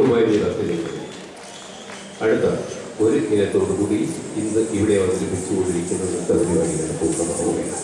രൂപയുടെ ചർച്ച അടുത്ത ഒരു ഇനത്തോടുകൂടി ഇന്ന് ഇവിടെ അവതരിപ്പിച്ചുകൊണ്ടിരിക്കുന്ന നൃത്ത പരിപാടികളുടെ പൂർണമാവുകയാണ്